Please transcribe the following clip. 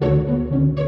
Thank you.